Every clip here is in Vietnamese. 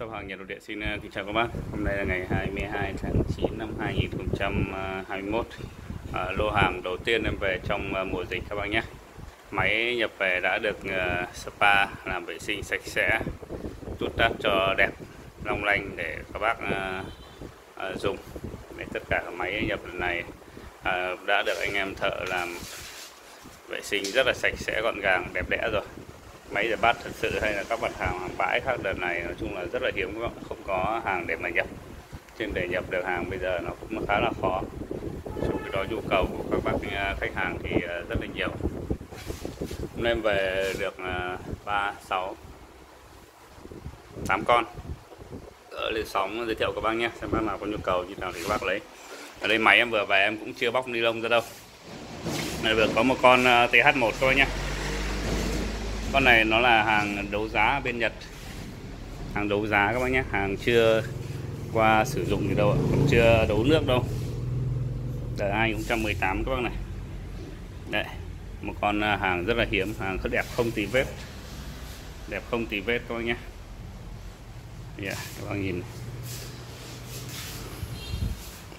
Shop hàng nhà Đồ Điện xin ờ, kính chào các bác. Hôm nay là ngày 22 tháng 9 năm 2021. À, lô hàng đầu tiên em về trong ờ, mùa dịch các bác nhé. Máy nhập về đã được uh, spa làm vệ sinh sạch sẽ, tút tát cho đẹp, long lanh để các bác uh, uh, dùng. Để tất cả máy nhập lần này uh, đã được anh em thợ làm vệ sinh rất là sạch sẽ, gọn gàng, đẹp đẽ rồi máy rửa bát thật sự hay là các mặt hàng hàng bãi khác đợt này, nói chung là rất là hiếm không có hàng để mà nhập. Trên để nhập được hàng bây giờ nó cũng khá là khó. Trong cái đó nhu cầu của các bác à, khách hàng thì à, rất là nhiều. Hôm nay em về được à, ba, sáu, tám con. Ở lên sóng giới thiệu các bác nhé, xem bác nào có nhu cầu như nào thì các bác lấy. Ở đây máy em vừa về em cũng chưa bóc ni lông ra đâu. Này vừa có một con TH1 thôi nhé con này nó là hàng đấu giá bên Nhật. Hàng đấu giá các bác nhé. Hàng chưa qua sử dụng gì đâu còn chưa đấu nước đâu. Đời 2018 các bác này. Đây một con à, hàng rất là hiếm. Hàng rất đẹp không tì vết. Đẹp không tì vết các bác nhé. Yeah, các bác nhìn.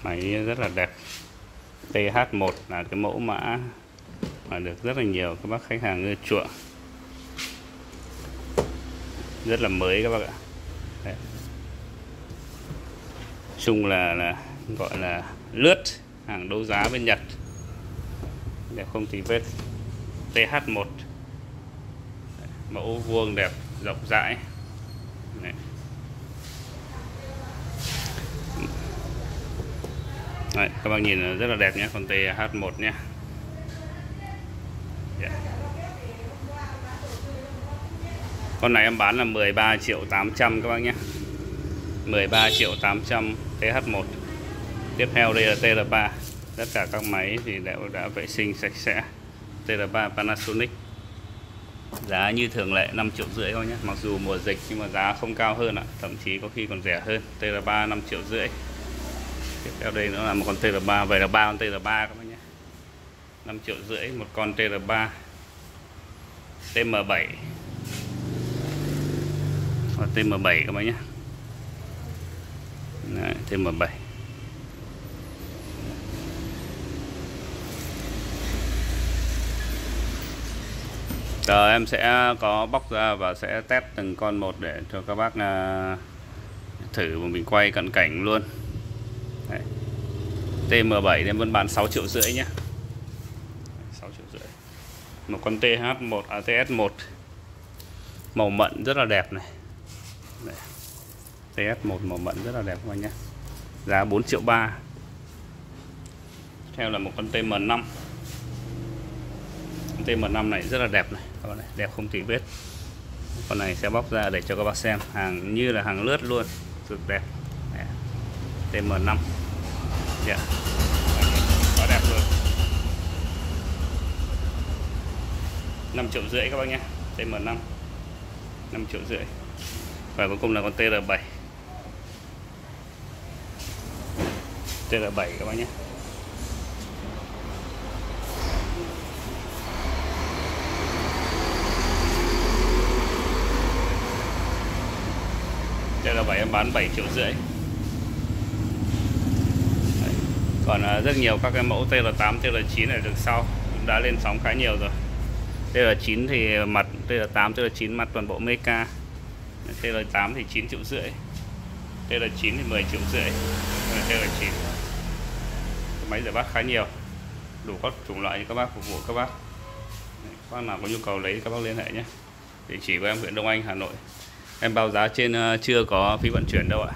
Máy rất là đẹp. TH1 là cái mẫu mã mà được rất là nhiều các bác khách hàng ưa chuộng rất là mới các bác ạ Đấy. chung là, là gọi là lướt hàng đấu giá bên Nhật đẹp không tí vết TH1 mẫu vuông đẹp rộng rãi Đấy. Đấy, các bác nhìn rất là đẹp nhé con TH1 nhé yeah. Con này em bán là 13 triệu 800 các bác nhé. 13 triệu 800 TH1 tiếp theo đây là TR3 tất cả các máy thì đều đã vệ sinh sạch sẽ. TR3 Panasonic. Giá như thường lệ 5 triệu rưỡi thôi nhé. Mặc dù mùa dịch nhưng mà giá không cao hơn ạ. Thậm chí có khi còn rẻ hơn. TR3 5 triệu rưỡi. Tiếp theo đây nữa là một con TR3 vậy là ba con TR3 các bác nhé. 5 triệu rưỡi một con TR3 TM7 và TM7 các bạn nhé. Đấy, TM7 Giờ em sẽ có bóc ra và sẽ test từng con một để cho các bác à, thử và mình quay cận cảnh luôn. Đấy. TM7 em vẫn bán 6 triệu rưỡi nhé. 6 triệu rưỡi. Một con TH1 ATS1 à, màu mận rất là đẹp này đây. TS1 màu mận rất là đẹp các bạn nhé. Giá 4 triệu 3 theo là một con TM5 con TM5 này rất là đẹp này, các bạn này. Đẹp không tỉ vết. Con này sẽ bóc ra để cho các bác xem. Hàng như là hàng lướt luôn. Cực đẹp. Đấy. TM5 yeah. Dạ. quá đẹp luôn. 5 triệu rưỡi các bác nhé. TM5 5 triệu rưỡi và cuối cùng là con TR7 TR7 các bạn nhé. TR7 em bán 7 triệu rưỡi. Đấy. còn à, rất nhiều các cái mẫu TR8 TR9 này được sau đã lên sóng khá nhiều rồi. TR9 thì mặt TR8 TR9 mặt toàn bộ meca TL8 thì 9 triệu rưỡi. TL9 thì 10 triệu rưỡi. TL9 máy rửa bát khá nhiều. Đủ các chủng loại cho các bác phục vụ các bác. Các bác nào có nhu cầu lấy các bác liên hệ nhé. Địa chỉ của em huyện Đông Anh, Hà Nội. Em báo giá trên ờ, chưa có phí vận chuyển đâu ạ.